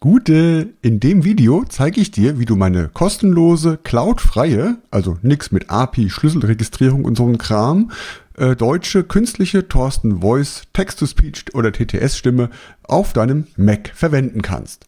Gute! In dem Video zeige ich dir, wie du meine kostenlose, cloudfreie, also nix mit API, Schlüsselregistrierung und so ein Kram, äh, deutsche künstliche Thorsten Voice, Text-to-Speech oder TTS-Stimme auf deinem Mac verwenden kannst.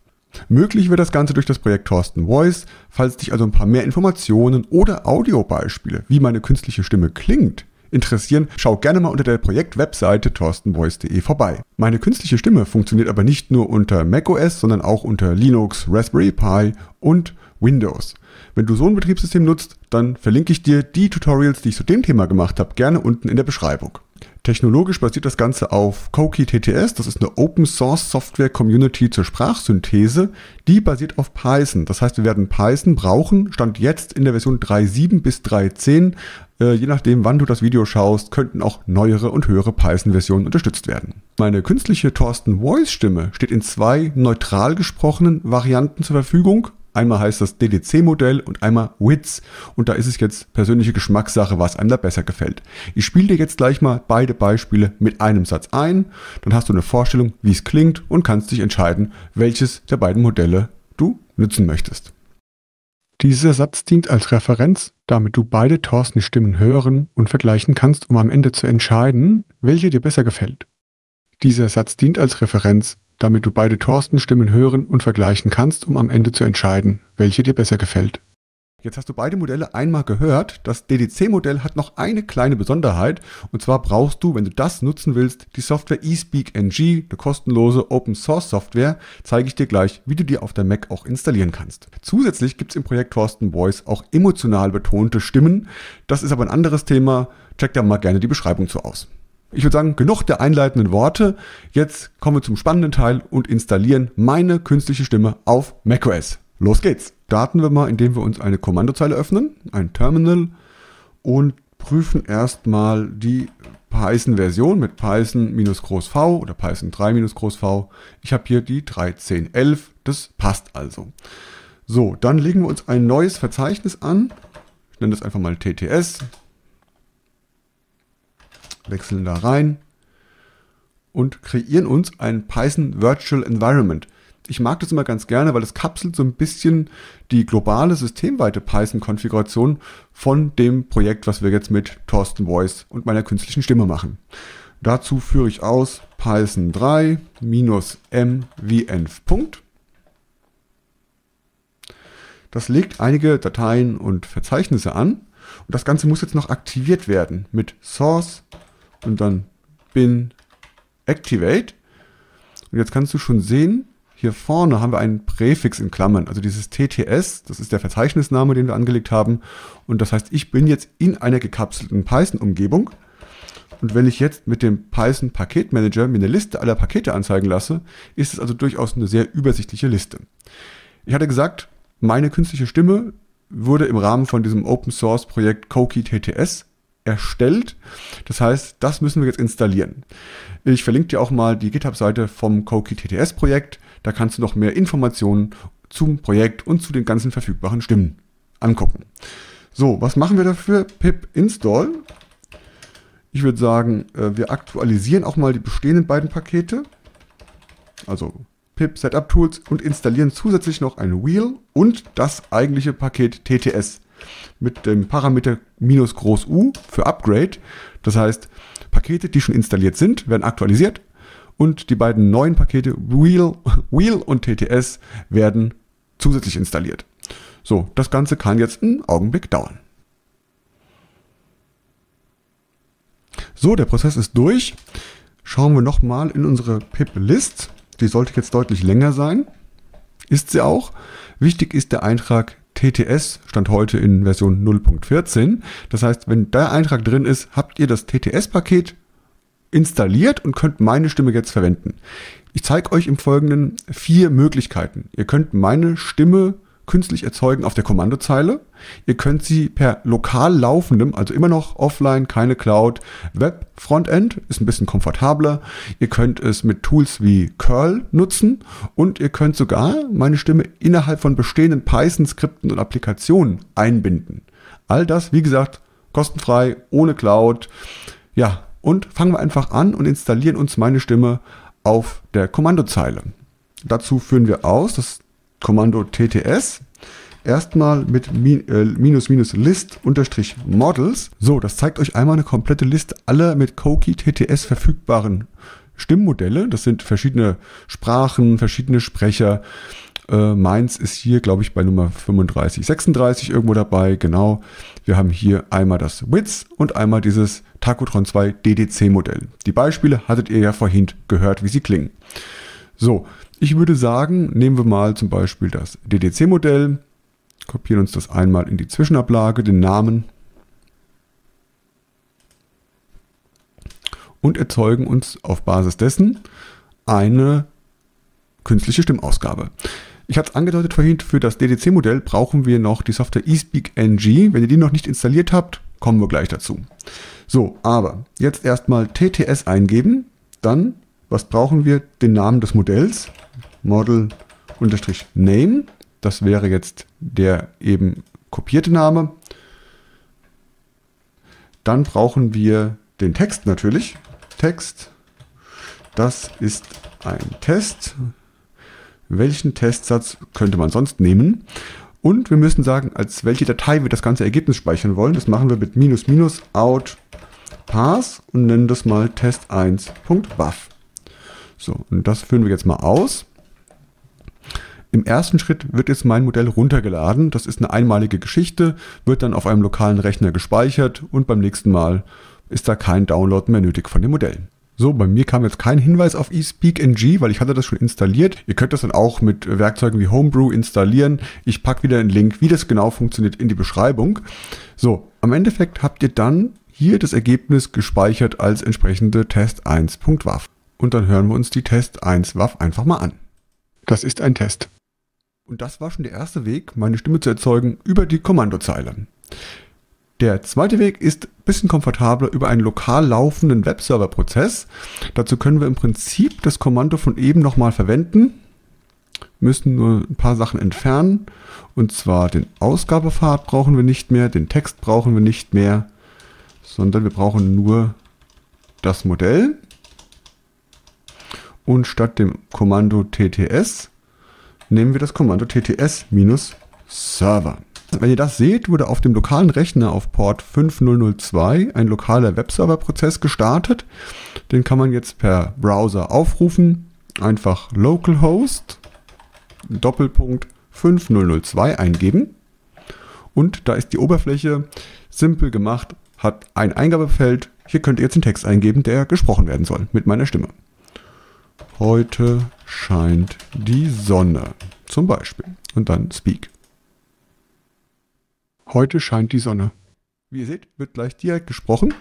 Möglich wird das Ganze durch das Projekt Thorsten Voice. Falls dich also ein paar mehr Informationen oder Audiobeispiele, wie meine künstliche Stimme klingt, interessieren, schau gerne mal unter der Projektwebseite torstenvoice.de vorbei. Meine künstliche Stimme funktioniert aber nicht nur unter macOS, sondern auch unter Linux, Raspberry Pi und Windows. Wenn du so ein Betriebssystem nutzt, dann verlinke ich dir die Tutorials, die ich zu dem Thema gemacht habe, gerne unten in der Beschreibung. Technologisch basiert das Ganze auf Koki TTS, das ist eine Open Source Software Community zur Sprachsynthese, die basiert auf Python. Das heißt, wir werden Python brauchen, stand jetzt in der Version 3.7 bis 3.10. Äh, je nachdem, wann du das Video schaust, könnten auch neuere und höhere Python-Versionen unterstützt werden. Meine künstliche Thorsten Voice-Stimme steht in zwei neutral gesprochenen Varianten zur Verfügung. Einmal heißt das DDC-Modell und einmal WITS. Und da ist es jetzt persönliche Geschmackssache, was einem da besser gefällt. Ich spiele dir jetzt gleich mal beide Beispiele mit einem Satz ein. Dann hast du eine Vorstellung, wie es klingt und kannst dich entscheiden, welches der beiden Modelle du nutzen möchtest. Dieser Satz dient als Referenz, damit du beide Thorsten-Stimmen hören und vergleichen kannst, um am Ende zu entscheiden, welche dir besser gefällt. Dieser Satz dient als Referenz, damit du beide Thorsten-Stimmen hören und vergleichen kannst, um am Ende zu entscheiden, welche dir besser gefällt. Jetzt hast du beide Modelle einmal gehört. Das DDC-Modell hat noch eine kleine Besonderheit. Und zwar brauchst du, wenn du das nutzen willst, die Software eSpeak NG, eine kostenlose Open-Source-Software. Zeige ich dir gleich, wie du die auf der Mac auch installieren kannst. Zusätzlich gibt es im Projekt Thorsten Voice auch emotional betonte Stimmen. Das ist aber ein anderes Thema. Check da mal gerne die Beschreibung zu aus. Ich würde sagen, genug der einleitenden Worte. Jetzt kommen wir zum spannenden Teil und installieren meine künstliche Stimme auf macOS. Los geht's! Starten wir mal, indem wir uns eine Kommandozeile öffnen, ein Terminal und prüfen erstmal die Python-Version mit Python minus Groß V oder Python 3 minus Groß V. Ich habe hier die 13.11, das passt also. So, dann legen wir uns ein neues Verzeichnis an. Ich nenne das einfach mal TTS, wechseln da rein und kreieren uns ein Python Virtual Environment. Ich mag das immer ganz gerne, weil es kapselt so ein bisschen die globale systemweite Python-Konfiguration von dem Projekt, was wir jetzt mit Thorsten Voice und meiner künstlichen Stimme machen. Dazu führe ich aus Python 3 mvenv. Das legt einige Dateien und Verzeichnisse an und das Ganze muss jetzt noch aktiviert werden mit source und dann bin activate. Und jetzt kannst du schon sehen, hier vorne haben wir einen Präfix in Klammern, also dieses TTS, das ist der Verzeichnisname, den wir angelegt haben. Und das heißt, ich bin jetzt in einer gekapselten Python-Umgebung. Und wenn ich jetzt mit dem Python Paketmanager mir eine Liste aller Pakete anzeigen lasse, ist es also durchaus eine sehr übersichtliche Liste. Ich hatte gesagt, meine künstliche Stimme wurde im Rahmen von diesem Open Source Projekt Koki TTS erstellt. Das heißt, das müssen wir jetzt installieren. Ich verlinke dir auch mal die GitHub-Seite vom Koki TTS Projekt. Da kannst du noch mehr Informationen zum Projekt und zu den ganzen verfügbaren Stimmen angucken. So, was machen wir dafür? pip install. Ich würde sagen, äh, wir aktualisieren auch mal die bestehenden beiden Pakete. Also pip setup tools und installieren zusätzlich noch ein wheel und das eigentliche Paket TTS mit dem Parameter minus groß U für Upgrade. Das heißt, Pakete, die schon installiert sind, werden aktualisiert und die beiden neuen Pakete Wheel, Wheel und TTS werden zusätzlich installiert. So, das Ganze kann jetzt einen Augenblick dauern. So, der Prozess ist durch. Schauen wir nochmal in unsere pip-List. Die sollte jetzt deutlich länger sein. Ist sie auch. Wichtig ist der Eintrag TTS stand heute in Version 0.14. Das heißt, wenn der Eintrag drin ist, habt ihr das TTS-Paket installiert und könnt meine Stimme jetzt verwenden. Ich zeige euch im Folgenden vier Möglichkeiten. Ihr könnt meine Stimme künstlich erzeugen auf der Kommandozeile. Ihr könnt sie per lokal laufendem, also immer noch offline, keine Cloud, Web Frontend, ist ein bisschen komfortabler. Ihr könnt es mit Tools wie Curl nutzen und ihr könnt sogar meine Stimme innerhalb von bestehenden Python-Skripten und Applikationen einbinden. All das, wie gesagt, kostenfrei, ohne Cloud. Ja, und fangen wir einfach an und installieren uns meine Stimme auf der Kommandozeile. Dazu führen wir aus das Kommando TTS erstmal mit äh, minus minus list unterstrich models. So, das zeigt euch einmal eine komplette Liste aller mit Koki TTS verfügbaren Stimmmodelle. Das sind verschiedene Sprachen, verschiedene Sprecher. Äh, meins ist hier, glaube ich, bei Nummer 35, 36 irgendwo dabei. Genau. Wir haben hier einmal das WITS und einmal dieses Tacotron 2 DDC-Modell. Die Beispiele hattet ihr ja vorhin gehört, wie sie klingen. So, ich würde sagen, nehmen wir mal zum Beispiel das DDC-Modell kopieren uns das einmal in die Zwischenablage, den Namen und erzeugen uns auf Basis dessen eine künstliche Stimmausgabe. Ich hatte es angedeutet vorhin, für das DDC-Modell brauchen wir noch die Software eSpeak NG. Wenn ihr die noch nicht installiert habt, kommen wir gleich dazu. So, aber jetzt erstmal TTS eingeben, dann, was brauchen wir? Den Namen des Modells, Model-Name das wäre jetzt der eben kopierte Name. Dann brauchen wir den Text natürlich. Text, das ist ein Test. Welchen Testsatz könnte man sonst nehmen? Und wir müssen sagen, als welche Datei wir das ganze Ergebnis speichern wollen. Das machen wir mit minus minus out pass und nennen das mal test1.wav. So, und das führen wir jetzt mal aus. Im ersten Schritt wird jetzt mein Modell runtergeladen. Das ist eine einmalige Geschichte, wird dann auf einem lokalen Rechner gespeichert und beim nächsten Mal ist da kein Download mehr nötig von dem Modell. So, bei mir kam jetzt kein Hinweis auf eSpeakNG, weil ich hatte das schon installiert. Ihr könnt das dann auch mit Werkzeugen wie Homebrew installieren. Ich packe wieder einen Link, wie das genau funktioniert, in die Beschreibung. So, am Endeffekt habt ihr dann hier das Ergebnis gespeichert als entsprechende Test1.wav. Und dann hören wir uns die Test1.wav einfach mal an. Das ist ein Test. Und das war schon der erste Weg, meine Stimme zu erzeugen über die Kommandozeile. Der zweite Weg ist ein bisschen komfortabler über einen lokal laufenden Webserver-Prozess. Dazu können wir im Prinzip das Kommando von eben nochmal verwenden, müssen nur ein paar Sachen entfernen. Und zwar den Ausgabepfad brauchen wir nicht mehr, den Text brauchen wir nicht mehr, sondern wir brauchen nur das Modell. Und statt dem Kommando TTS nehmen wir das Kommando tts-server. Wenn ihr das seht, wurde auf dem lokalen Rechner auf Port 5002 ein lokaler Webserverprozess gestartet. Den kann man jetzt per Browser aufrufen. Einfach localhost Doppelpunkt 5002 eingeben. Und da ist die Oberfläche simpel gemacht, hat ein Eingabefeld. Hier könnt ihr jetzt den Text eingeben, der gesprochen werden soll mit meiner Stimme. Heute scheint die Sonne. Zum Beispiel. Und dann Speak. Heute scheint die Sonne. Wie ihr seht, wird gleich direkt gesprochen.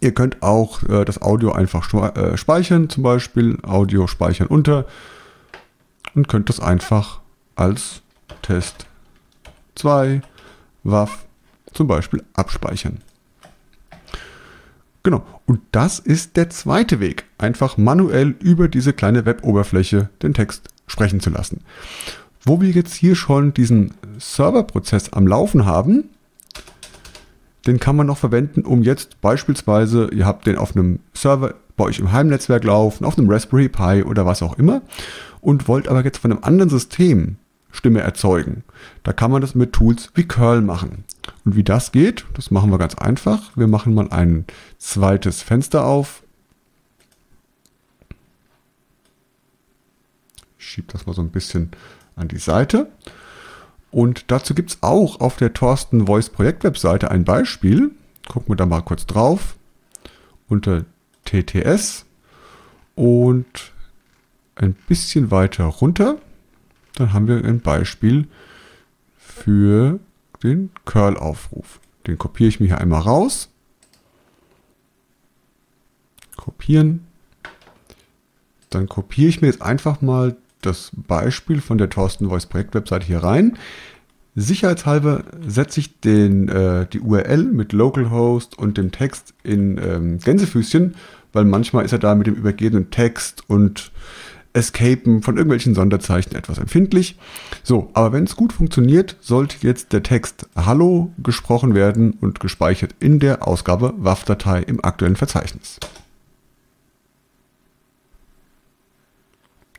Ihr könnt auch äh, das Audio einfach äh, speichern, zum Beispiel Audio speichern unter und könnt das einfach als Test 2 WAF zum Beispiel abspeichern. Genau. Und das ist der zweite Weg. Einfach manuell über diese kleine Web-Oberfläche den Text sprechen zu lassen. Wo wir jetzt hier schon diesen Serverprozess am Laufen haben, den kann man noch verwenden, um jetzt beispielsweise, ihr habt den auf einem Server bei euch im Heimnetzwerk laufen, auf einem Raspberry Pi oder was auch immer und wollt aber jetzt von einem anderen System Stimme erzeugen. Da kann man das mit Tools wie Curl machen. Und wie das geht, das machen wir ganz einfach. Wir machen mal ein zweites Fenster auf. Ich schiebe das mal so ein bisschen an die Seite. Und dazu gibt es auch auf der Thorsten Voice Projekt Webseite ein Beispiel. Gucken wir da mal kurz drauf. Unter TTS und ein bisschen weiter runter. Dann haben wir ein Beispiel für den Curl-Aufruf. Den kopiere ich mir hier einmal raus. Kopieren. Dann kopiere ich mir jetzt einfach mal das Beispiel von der Thorsten Voice Projekt Website hier rein. Sicherheitshalber setze ich den, äh, die URL mit Localhost und dem Text in ähm, Gänsefüßchen, weil manchmal ist er da mit dem übergebenen Text und Escapen von irgendwelchen Sonderzeichen etwas empfindlich. So, aber wenn es gut funktioniert, sollte jetzt der Text Hallo gesprochen werden und gespeichert in der Ausgabe WAV-Datei im aktuellen Verzeichnis.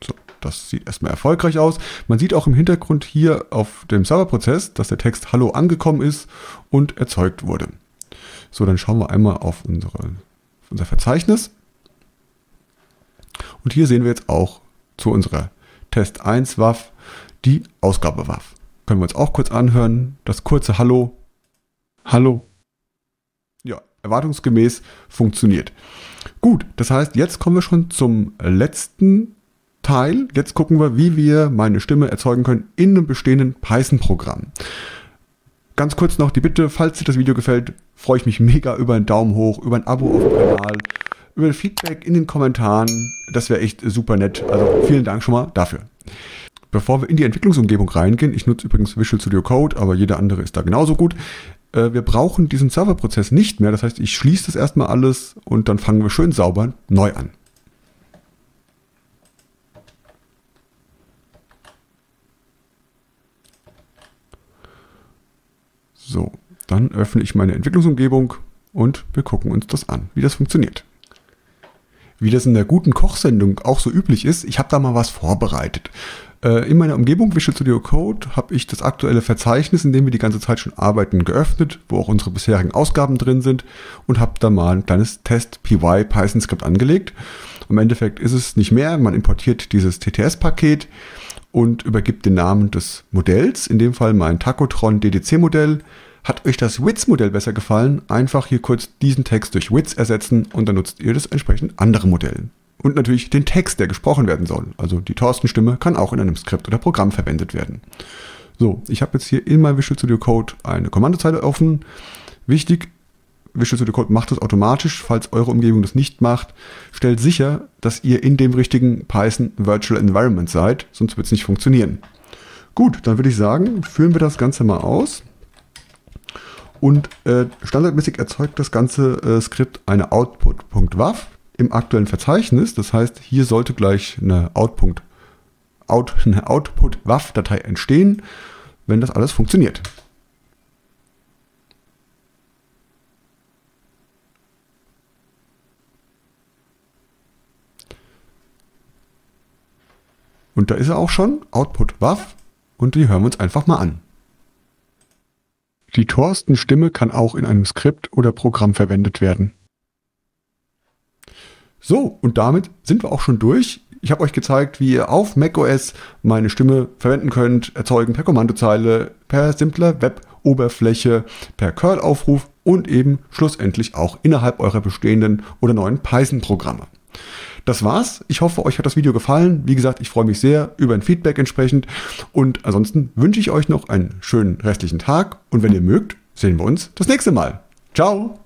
So, Das sieht erstmal erfolgreich aus. Man sieht auch im Hintergrund hier auf dem Serverprozess, dass der Text Hallo angekommen ist und erzeugt wurde. So, dann schauen wir einmal auf, unsere, auf unser Verzeichnis. Und hier sehen wir jetzt auch zu unserer Test 1 WAF die Ausgabe WAF. Können wir uns auch kurz anhören. Das kurze Hallo. Hallo. Ja, erwartungsgemäß funktioniert. Gut, das heißt, jetzt kommen wir schon zum letzten Teil. Jetzt gucken wir, wie wir meine Stimme erzeugen können in einem bestehenden Python-Programm. Ganz kurz noch die Bitte, falls dir das Video gefällt, freue ich mich mega über einen Daumen hoch, über ein Abo auf dem Kanal, über ein Feedback in den Kommentaren. Das wäre echt super nett. Also vielen Dank schon mal dafür. Bevor wir in die Entwicklungsumgebung reingehen, ich nutze übrigens Visual Studio Code, aber jeder andere ist da genauso gut. Äh, wir brauchen diesen Serverprozess nicht mehr. Das heißt, ich schließe das erstmal alles und dann fangen wir schön sauber neu an. So, dann öffne ich meine Entwicklungsumgebung und wir gucken uns das an, wie das funktioniert. Wie das in der guten Kochsendung auch so üblich ist, ich habe da mal was vorbereitet. Äh, in meiner Umgebung Visual Studio Code habe ich das aktuelle Verzeichnis, in dem wir die ganze Zeit schon arbeiten, geöffnet, wo auch unsere bisherigen Ausgaben drin sind und habe da mal ein kleines Test-PY Python Skript angelegt. Im Endeffekt ist es nicht mehr, man importiert dieses TTS-Paket und übergibt den Namen des Modells, in dem Fall mein Tacotron DDC-Modell. Hat euch das WITS-Modell besser gefallen? Einfach hier kurz diesen Text durch WITS ersetzen und dann nutzt ihr das entsprechend andere Modell und natürlich den Text, der gesprochen werden soll. Also die Thorsten-Stimme kann auch in einem Skript oder Programm verwendet werden. So, ich habe jetzt hier in meinem Visual Studio Code eine Kommandozeile offen. Wichtig, Visual Studio Code macht das automatisch. Falls eure Umgebung das nicht macht, stellt sicher, dass ihr in dem richtigen Python Virtual Environment seid, sonst wird es nicht funktionieren. Gut, dann würde ich sagen, führen wir das Ganze mal aus. Und äh, standardmäßig erzeugt das ganze äh, Skript eine Output.wav im aktuellen Verzeichnis. Das heißt, hier sollte gleich eine Output, Out, entstehen, wenn das alles funktioniert. Und da ist er auch schon, Output WAF, und die hören wir uns einfach mal an. Die Thorsten-Stimme kann auch in einem Skript oder Programm verwendet werden. So, und damit sind wir auch schon durch. Ich habe euch gezeigt, wie ihr auf macOS meine Stimme verwenden könnt, erzeugen per Kommandozeile, per simpler Web-Oberfläche, per Curl-Aufruf und eben schlussendlich auch innerhalb eurer bestehenden oder neuen Python-Programme. Das war's. Ich hoffe, euch hat das Video gefallen. Wie gesagt, ich freue mich sehr über ein Feedback entsprechend. Und ansonsten wünsche ich euch noch einen schönen restlichen Tag. Und wenn ihr mögt, sehen wir uns das nächste Mal. Ciao!